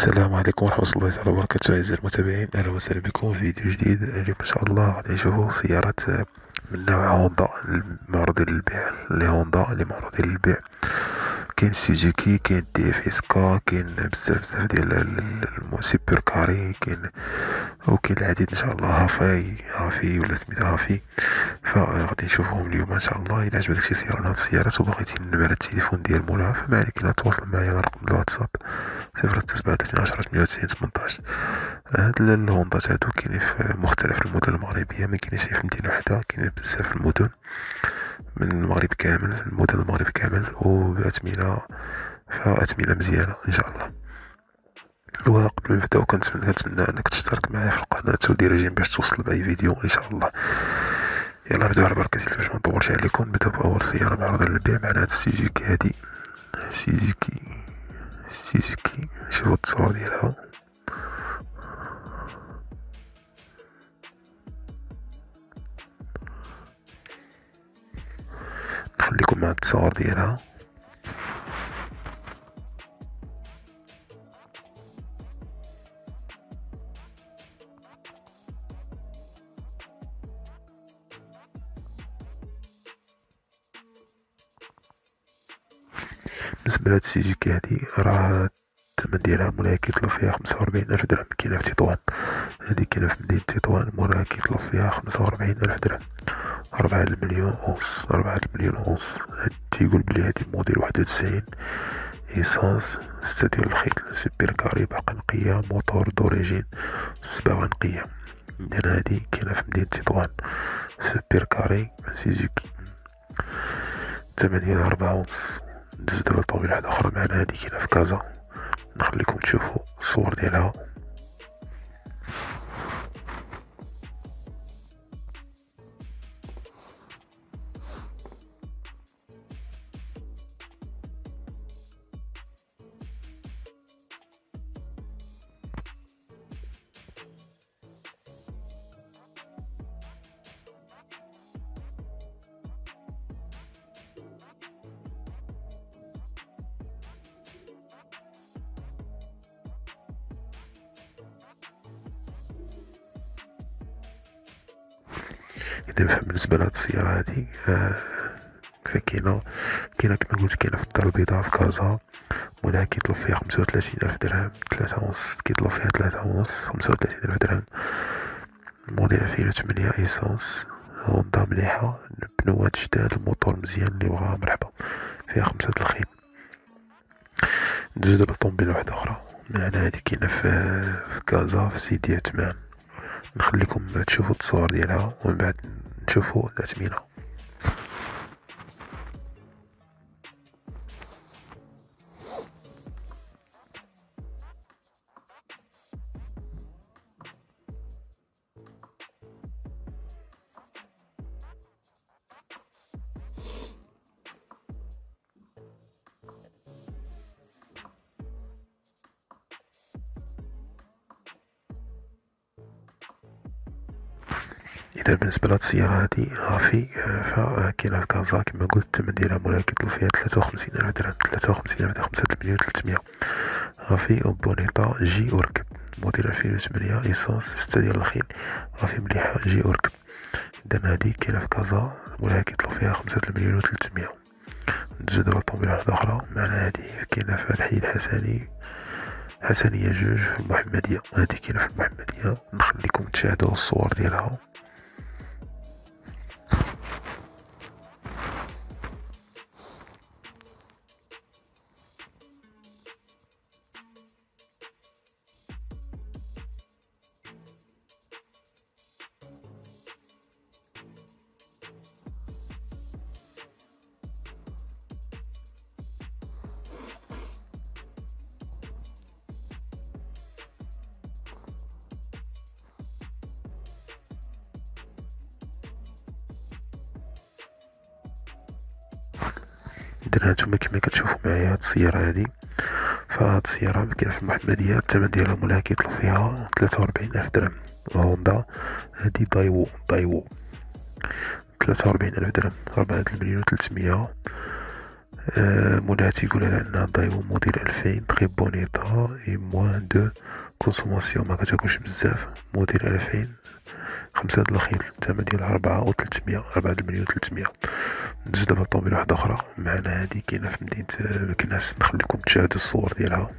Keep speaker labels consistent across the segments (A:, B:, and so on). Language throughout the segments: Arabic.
A: السلام عليكم ورحمة الله تعالى وبركاته أعزائي المتابعين. أهلا وسهلا بكم في فيديو جديد. اليوم إن شاء الله غادي نشوفو سيارات من نوع هوندا المعروضين للبيع لي هوندا اللي معروضين للبيع. كاين سوزوكي كاين DFSK كاين بزاف بزاف ديال ال Super Carry كاين وكاين العديد إن شاء الله Hafei Hafei ولا سميتها Hafei. فغادي نشوفهم اليوم إن شاء الله. إلا عجبتك شي سيارة من هاد السيارات وبغيتي نمر التليفون ديال مولاها فما عليك الا تواصل معايا على رقم الواتساب. صفر ستة سبعة وثلاثين عشرة تمنية وتسعين تمنطاش هاد الهوندات هادو كاينين في مختلف المدن المغربية. مكاينينش غير في مدينة وحدة كاينين بزاف المدن. من المغرب كامل المدن المغرب كامل وبأثمنة فأثمنة مزيانة إن شاء الله. وقبل ما نبداو كنتمنى أنك تشترك معايا في القناة ودير جيم باش توصل بأي فيديو إن شاء الله. يلا نبداو على بركة الله باش ما نطولش عليكم. نبداو بأول سيارة معروضة للبيع معنا هاد السوزوكي هادي. سوزوكي سوزوكي شوفو التصور ديالها. نخليكم مع التصاور ديالها. لهاد السوزوكي هادي راه الثمن ديالها مولاها كيطلب فيها خمسة وربعين ألف درهم كاينة في تطوان. هادي كاينة في مدينة تطوان مولاها كيطلب فيها خمسة وربعين ألف درهم. ربعة المليون ونص ربعة المليون ونص تيقول بلي هادي موديل واحد وتسعين essence ستة ديال الخيل Super Carry باقا نقية moteur d'origine سبعة نقية. عندنا هادي كاينة في مدينة تطوان. Super Carry سوزوكي ثمانية ربعة ونص ندوزو دابا واحدة أخرى معنا هادي كاينة في كازا نخليكم تشوفوا الصور ديالها. إذا بالنسبة لهاد السيارة هادي آه فكاينة كاينة كما قلت كاينة في الدار البيضاء في كازا مولاها كيطلب فيها خمسة وثلاثين ألف درهم ثلاثة ونص كيطلب فيها ثلاثة ونص خمسة وثلاثين ألف درهم. موديل ألفين وثمانية إيسانس هوندا مليحة بنوات جداد الموتور مزيان اللي بغاها مرحبا. فيها خمسة الخيل. ندوزو دابا لطومبيلة واحدة أخرى. معنا هادي كاينة في, في كازا في سيدي عثمان نخليكم تشوفوا التصور ديالها ومن بعد نشوفوا الأثمنة إذا بالنسبة لهاد السيارة هادي Hafei فكاينه في كازا كما قلت الثمن ديالها مولاها كيطلب فيها تلاتة وخمسين ألف درهم تلاتة وخمسين ألف درهم خمسة المليون تلتمية. Hafei en bon état جي وركب موديل الفين وثمانية essence ستة ديال الخيل. Hafei مليحة جي وركب إذا هادي كاينة في كازا مولاها كيطلب فيها خمسة المليون وتلتمية. ندوزو دابا لطوموبيلة واحدة أخرى. معنا هادي كاينة في الحي الحسني حسنية جوج في المحمدية هادي كاينة في المحمدية نخليكم تشاهدوا الصور ديالها. اذا هانتوما كما كتشوفو معايا هاد السيارة هادي. فهاد السيارة كاينة في المحمدية الثمن ديالها مولاها كيطلب فيها تلاتة وربعين ألف درهم. هوندا هادي دايوو دايوو. تلاتة وربعين ألف درهم ربعة المليون وتلتمية. آه مولاها تيقولها لأنها دايو موديل ألفين très bon état et moins de consommation مكتاكلش بزاف. موديل ألفين. خمسة د الخيل الثمن ديالها ربعة و تلتمية ربعة المليون و تلتمية. ندوز دابا لطوموبيل وحدة أخرى. معنا هادي كاينة في مدينة مكناس نخليكم تشاهدو الصور ديالها.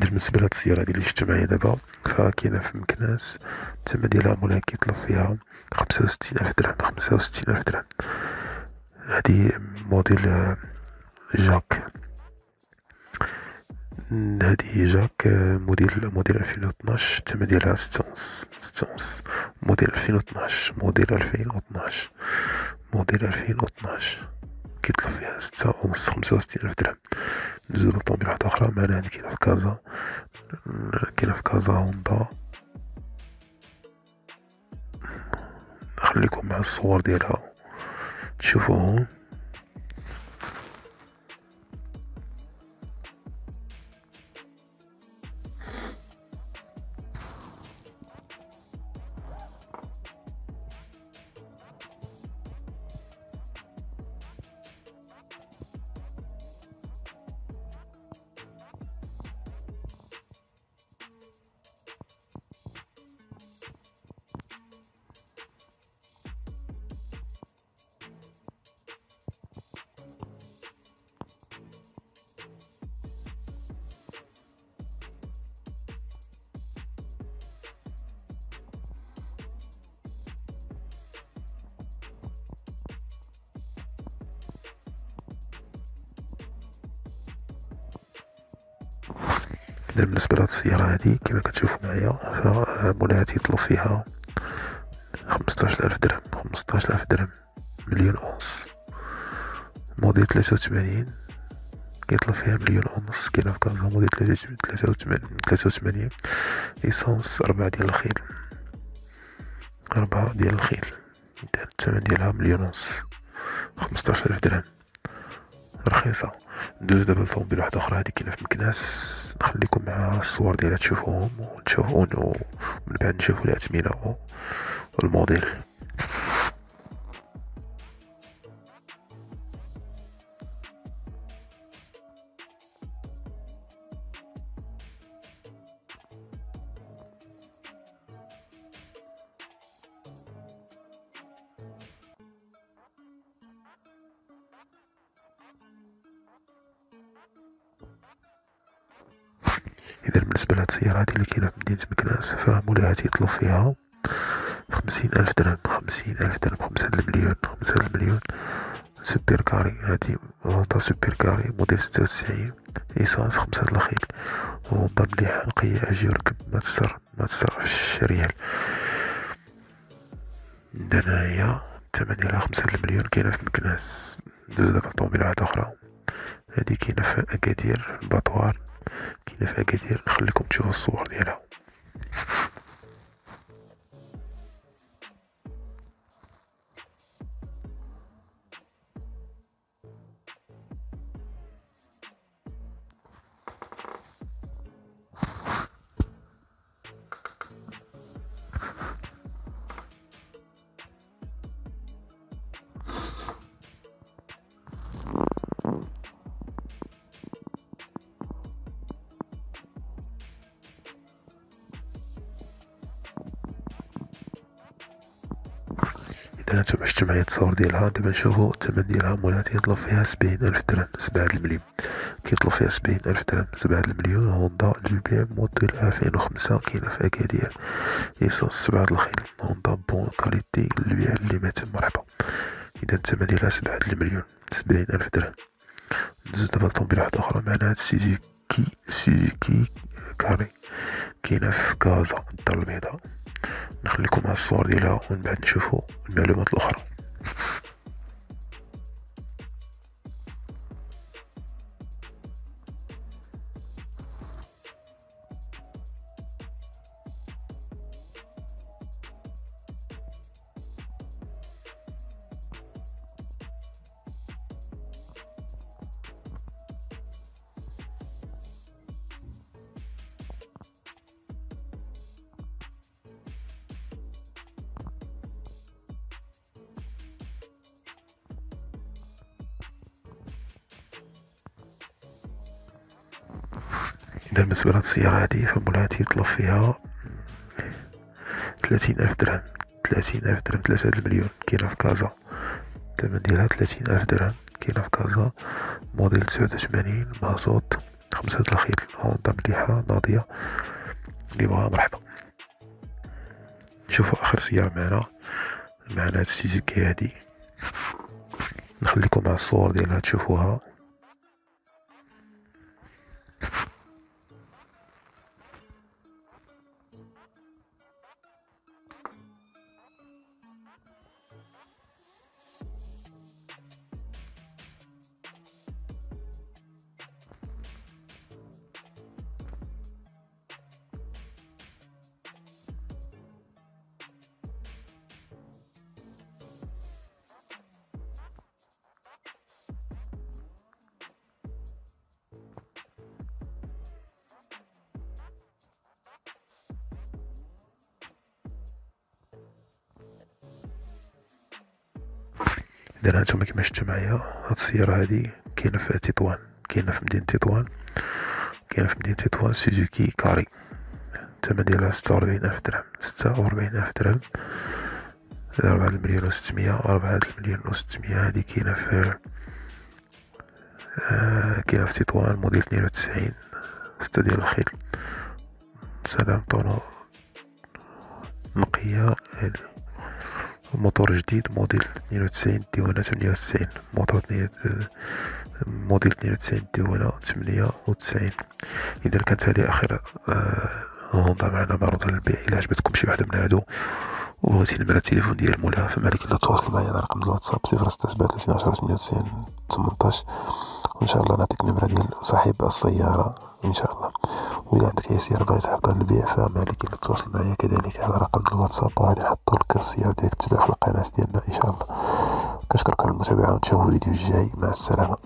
A: بالنسبة لهاد لي شفتو معايا دابا. فكاينة في مكناس الثمن ديالها مولاها كيطلب فيها خمسة وستين ألف درهم خمسة وستين ألف درهم. هادي موديل جاك. هادي جاك موديل موديل ألفين وطناش الثمن ديالها ستة ونص ستة ونص. موديل ألفين وطناش موديل ألفين وطناش موديل ألفين وطناش كيطلب فيها ستة ونص خمسة وستين ألف درهم. ندوزو لطوموبيل واحدة أخرى معنا هادي كاينة في كازا. كاينة في كازا هوندا. نخليكم مع الصور ديالها. تشوفوهم. إذا بالنسبة لهاد السيارة هادي كيما كتشوفو معايا. فمولاها تيطلب فيها خمسطاش ألف درهم خمسطاش ألف درهم مليون ونص موديل تلاتة وتمانين كيطلب فيها مليون ونص. كاينة في كازا موديل تلاتة وتمانين تلاتة وتمانين essence ربعة ديال الخيل. ربعة ديال الخيل. الثمن ديالها مليون ونص. خمسطاش ألف درهم. رخيصة. ندوز دابا لطوموبيل واحدة أخرى هادي كاينة في مكناس. نخليكم مع الصور ديالها تشوفوهم وتشوفون ومن بعد نشوفو الأثمنة والموديل. اذا بالنسبة لهاد السيارة هادي اللي كاينة في مدينة مكناس فمولاها تيطلب فيها خمسين ألف درهم خمسين ألف درهم خمسة المليون خمسة المليون. Super Carry هادي هوندا Super Carry موديل ستة وتسعين essence خمسة الخيل هوندا مليحة نقية أجي وركب ما تسر ما تصرفش ريال هي الثمن ديالها خمسة المليون كاينة في مكناس. ندوز دابا لطوموبيلة واحدة أخرى. هادي كاينة في أكادير باطوار. كاينة في اكادير نخليكم تشوفوا الصور ديالها. شفتو معايا التصاور ديالها دابا نشوفو الثمن ديالها مولاها تيطلب فيها سبعين ألف درهم سبعة المليون. كيطلب فيها سبعين ألف درهم سبعة المليون هوندا للبيع موديل ألفين وخمسة كاينة في اكادير ايسوس سبعة الخيل هوندا bonne qualité للبيع اللي مهتم مرحبا إذا الثمن ديالها سبعة المليون سبعين ألف درهم. ندوز دابا لطومبيل واحدة أخرى معنا هاد السيتي سوزوكي سوزوكي Carry. كاينة في كازا الدار البيضاء. نخليكم مع الصور ديالها ومن بعد نشوفو المعلومات الأخرى. إذا بالنسبة لهاد السيارة هادي فمولاها تيطلب فيها ثلاثين ألف درهم. ثلاثين ألف درهم ثلاثة المليون كاينة في كازا. الثمن ديالها ثلاثين ألف درهم. كاينة في كازا. موديل تسعود وثمانين مازوت خمسة الخيل هوندا مليحة ناضية. اللي بغاها مرحبا. نشوفو آخر سيارة معنا. معنا هاد السوزوكي هادي. نخليكم مع الصور ديالها تشوفوها. اذا هانتوما كيما شفتو معايا. هاد السيارة هادي كاينة في تطوان كاينة في مدينة تطوان كاينة في مدينة تطوان سوزوكي Carry. الثمن ديالها ستة وربعين ألف درهم ستة وربعين ألف درهم. ربعة المليون وستمية ربعة المليون وستمية. هادي كاينة في آه كاينة في تطوان موديل اثنين وتسعين. ستة ديال الخيل سلام طونو. نقية موتور جديد موديل اثنين وتسعين ديوانة تمنية وتسعين. موتور موديل اثنين وتسعين ديوانة تمنية وتسعين. إذا كانت هذه آخر آه هوندا معنا معروضة للبيع. إلى عجبتكم شي وحدة من هادو وبغيتي نمرة التليفون ديال مولاها. فما عليك إلا تواصل معايا على رقم الواتساب صفر ستة سبعة ثلاثين عشرة تمنية وتسعين تمنتاش وان شاء الله نعطيك نمرة ديال صاحب السيارة إن شاء الله. وإذا عندك أي سيارة باغي تحطها للبيع فما عليك إلا تواصل معايا. كذلك على رقم الواتساب وغادي نحطو لك السيارة ديالك تباع في القناة ديالنا إن شاء الله. كنشكرك على المتابعة ونتشوفو الفيديو الجاي. مع السلامة.